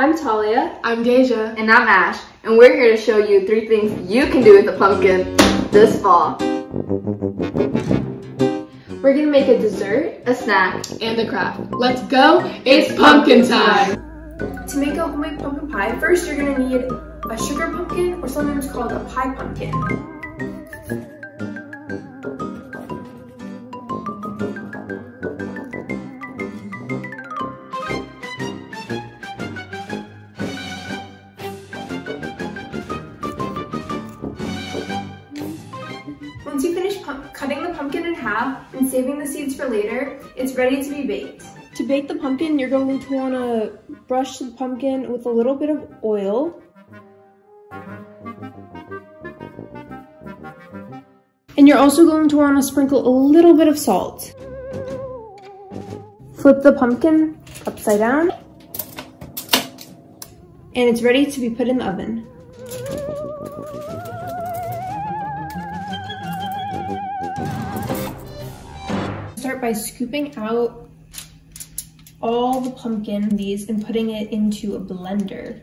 I'm Talia. I'm Deja. And I'm Ash, and we're here to show you three things you can do with a pumpkin this fall. We're gonna make a dessert, a snack, and a craft. Let's go, it's pumpkin time! To make a homemade pumpkin pie, first you're gonna need a sugar pumpkin or sometimes called a pie pumpkin. Cutting the pumpkin in half and saving the seeds for later, it's ready to be baked. To bake the pumpkin, you're going to want to brush the pumpkin with a little bit of oil. And you're also going to want to sprinkle a little bit of salt. Flip the pumpkin upside down. And it's ready to be put in the oven. By scooping out all the pumpkin these and putting it into a blender.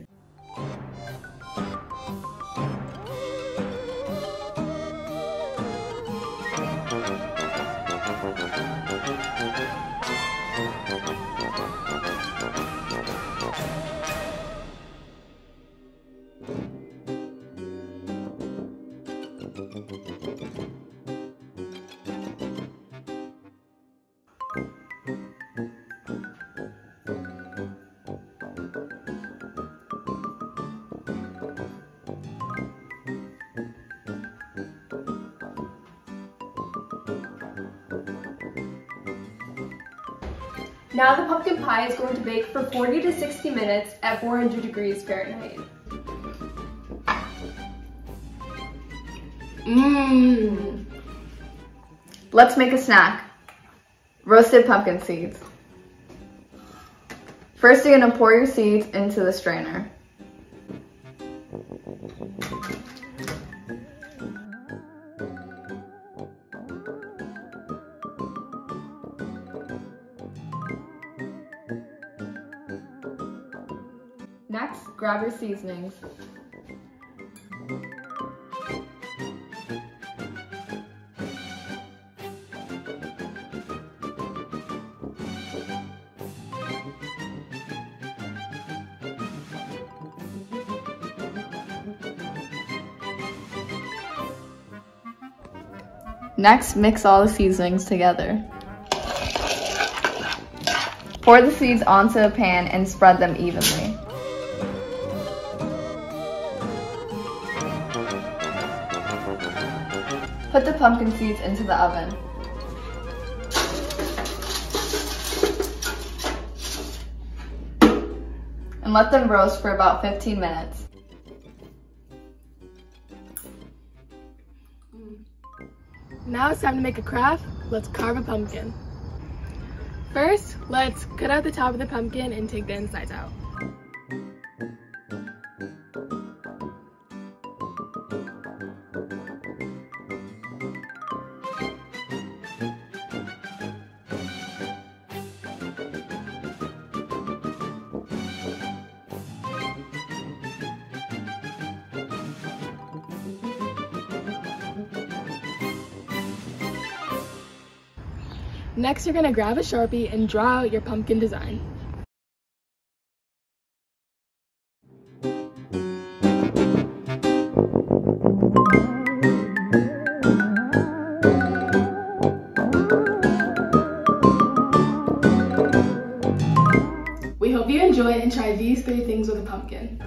Now the pumpkin pie is going to bake for 40 to 60 minutes at 400 degrees Fahrenheit. Mmm. Let's make a snack. Roasted pumpkin seeds. First you're gonna pour your seeds into the strainer. Next, grab your seasonings. Next, mix all the seasonings together. Pour the seeds onto a pan and spread them evenly. Put the pumpkin seeds into the oven. And let them roast for about 15 minutes. Now it's time to make a craft. Let's carve a pumpkin. First, let's cut out the top of the pumpkin and take the insides out. Next, you're gonna grab a Sharpie and draw out your pumpkin design. We hope you enjoy and try these three things with a pumpkin.